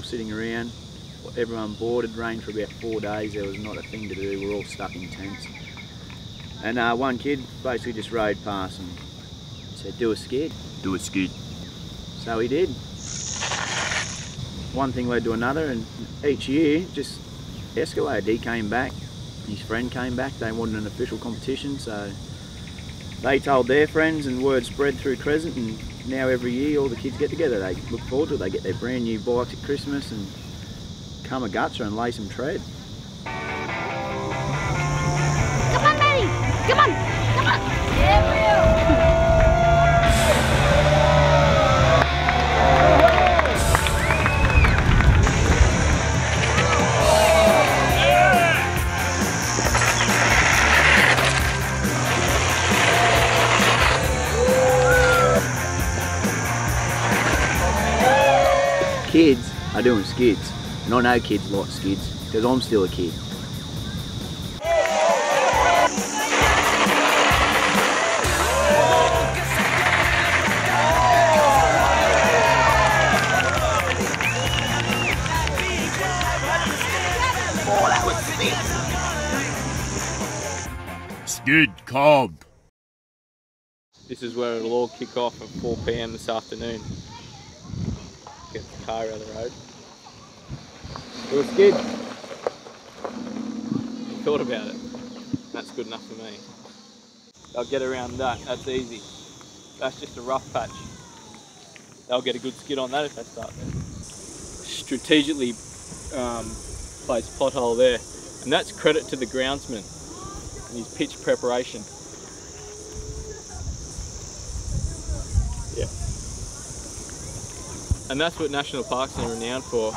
all sitting around. Everyone bored. It rained for about four days. There was not a thing to do. We We're all stuck in tents. And uh, one kid basically just rode past and said, do a skid. Do a skid. So he did. One thing led to another and each year just escalated. He came back, his friend came back, they wanted an official competition so they told their friends and word spread through Crescent and now every year all the kids get together. They look forward to it, they get their brand new bikes at Christmas and come a gutser and lay some tread. Kids are doing skids, and I know kids like skids because I'm still a kid. Skid comp. This is where it'll all kick off at 4 p.m. this afternoon. Get the car out of the road. A skid. You thought about it. That's good enough for me. They'll get around that. That's easy. That's just a rough patch. They'll get a good skid on that if they start there. Strategically um, placed pothole there. And that's credit to the groundsman and his pitch preparation. Yeah. And that's what national parks are renowned for.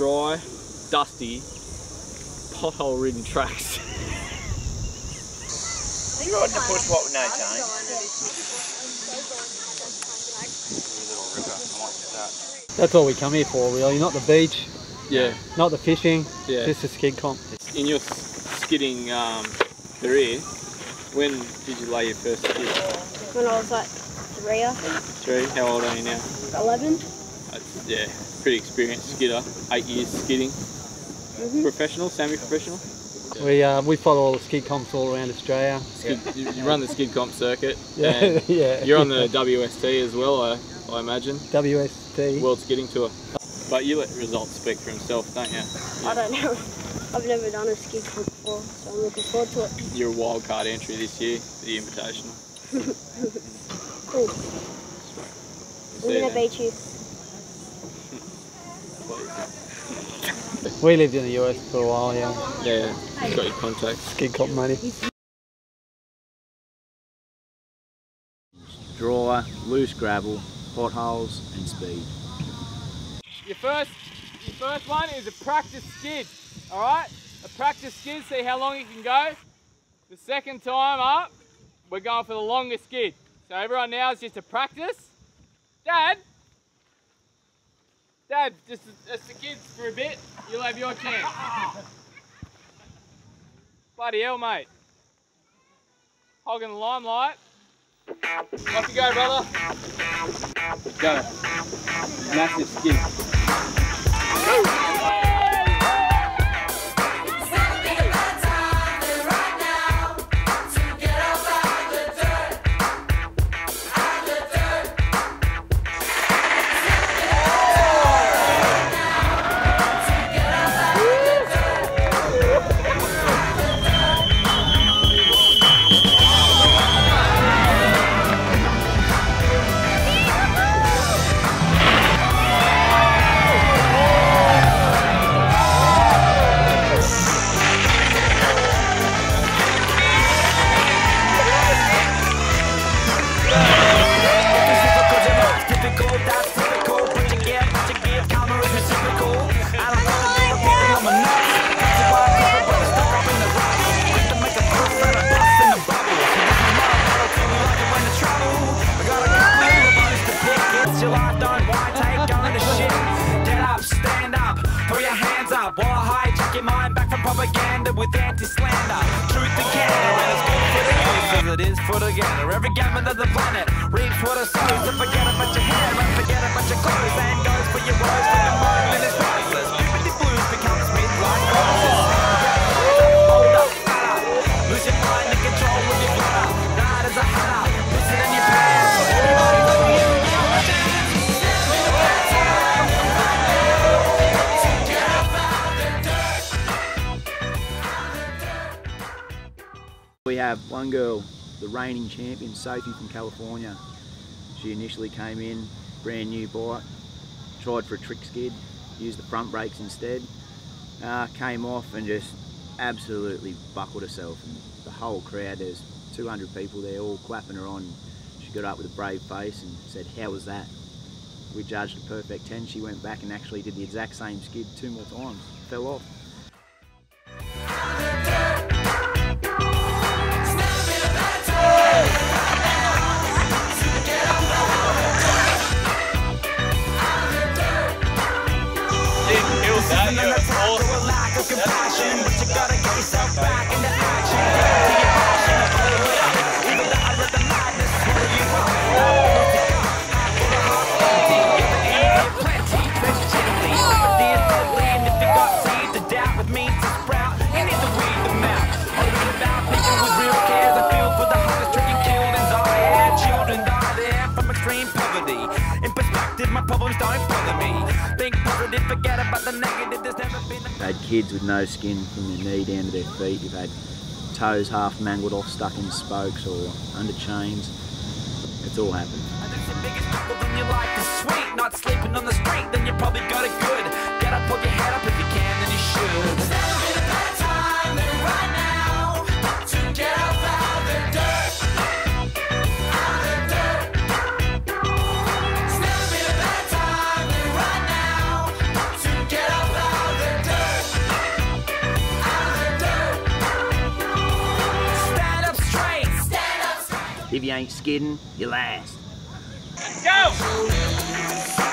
Dry, dusty, pothole ridden tracks. You riding a push what with no chain? That's all we come here for, really. Not the beach, yeah, not the fishing, yeah. just the skid comp. In your skidding um, career, when did you lay your first skid? When I was like three, I think. Three? How old are you now? 11. That's, yeah, pretty experienced skidder. Eight years skidding. Professional, semi-professional? We uh, we follow all the skid comps all around Australia. Skid, you, you run the skid comp circuit. Yeah, yeah. You're on the WST as well, I, I imagine. WST. World Skidding Tour. But you let results speak for himself, don't you? I don't know. I've never done a ski comp before, so I'm looking forward to it. You're a wild card entry this year, the Invitational. Cool. See I'm gonna beat you. We lived in the US for a while, yeah. Yeah, you've got your contacts. Skid comp money. Dry, loose gravel, potholes and speed. Your first, your first one is a practice skid, all right? A practice skid, see how long you can go. The second time up, we're going for the longest skid. So everyone now is just a practice. Dad, Dad, just as the kids for a bit, you'll have your chance. Bloody hell, mate. Hogging the limelight. Off you go, brother. Go. Massive skid. Propaganda with anti-slander. Truth and candor, and it's good for the youth as it is for the together. Every gamin of the planet reaps what it sows. So forget about your hair and forget about your clothes. And goes for your woes when the moment one girl, the reigning champion, Sophie from California. She initially came in, brand new bike, tried for a trick skid, used the front brakes instead, uh, came off and just absolutely buckled herself. And the whole crowd, there's 200 people there all clapping her on. She got up with a brave face and said, how was that? We judged a perfect 10. She went back and actually did the exact same skid two more times. Fell off. Kids with no skin from their knee down to their feet. You've had toes half mangled off, stuck in spokes or under chains. It's all happened. Sweet Not sleeping on the street, then you probably got it good Get up, put your head up if you can, then you should If you ain't skidding, you last. It's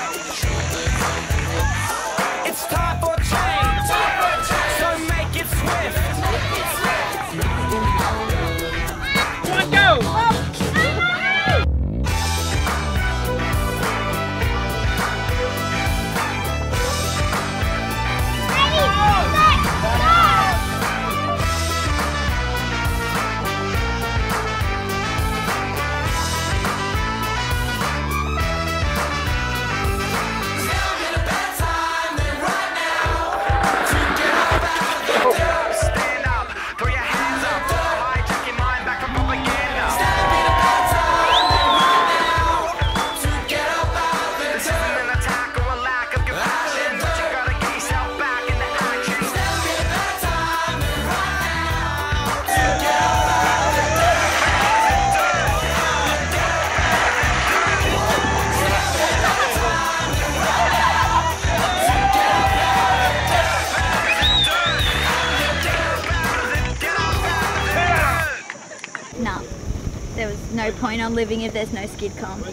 was no point on living if there's no skid comp.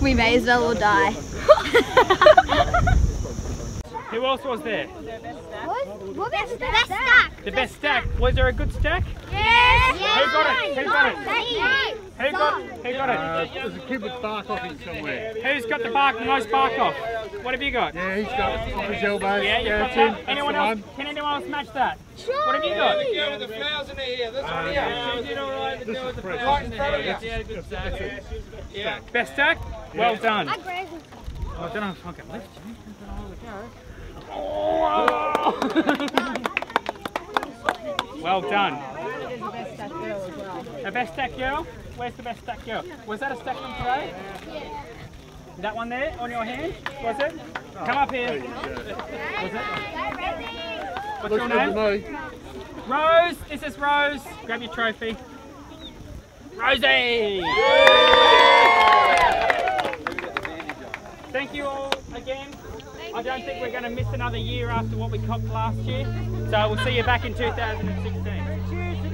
We may as well all die. Who else was there? What is the best stack? The best stack. Was there a good stack? Yes. Who got it? Who got it? Who got? Who got it? Uh, there's a kid with bark off him somewhere. Who's got the bark, the most bark off? What have you got? Yeah, he's got off his elbows. Yeah, you've yeah, got that. Anyone else? Can anyone else match that? What have you got? girl with the flowers in her hair. This one Yeah, you did all right. The This girl is with the fresh. flowers in the Right in hair. front of Yeah, you. good stack. Yeah. Best stack? Well done. I graze I don't know if I can lift you. Well done. A best stack girl? Where's the best stack girl? Was that a stack from today? That one there on your hand? Was it? Come up here. Was it? What's Looks your name? Rose, this is Rose. Grab your trophy. Rosie! Thank you all again. I don't think we're going to miss another year after what we copped last year. So we'll see you back in 2016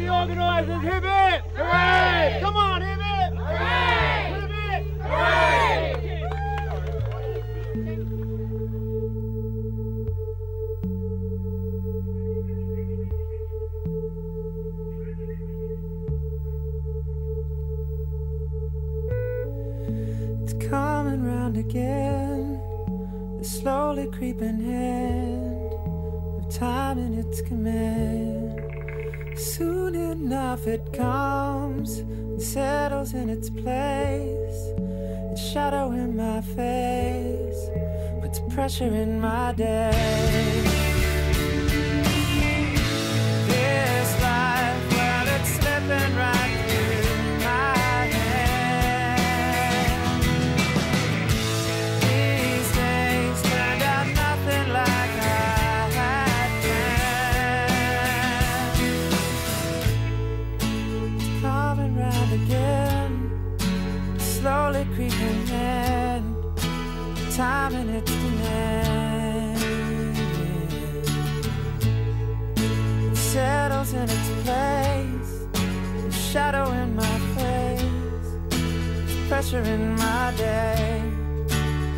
the organizers. Hip it! Hooray! Come on, hip it! Hooray! Hip it! Hooray! It's coming round again, the slowly creeping hand of time and its command. Soon enough it comes and settles in its place. Its shadow in my face puts pressure in my day. Creeping in, time and its demand. It settles in its place, a shadow in my face, pressure in my day.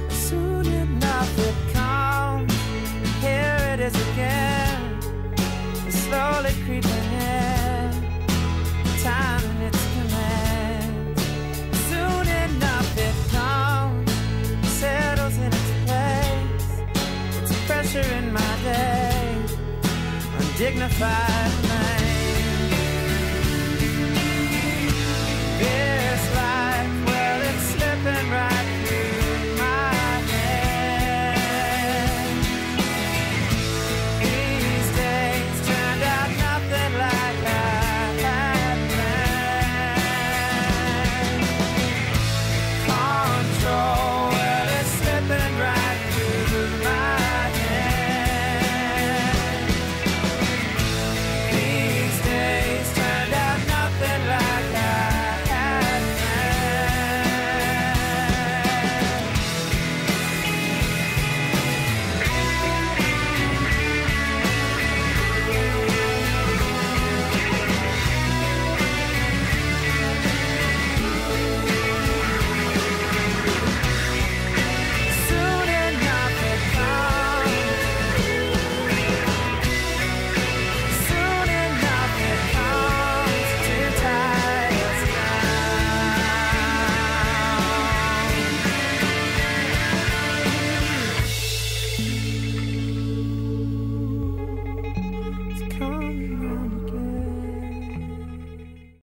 Soon enough it comes, here it is again, dignified.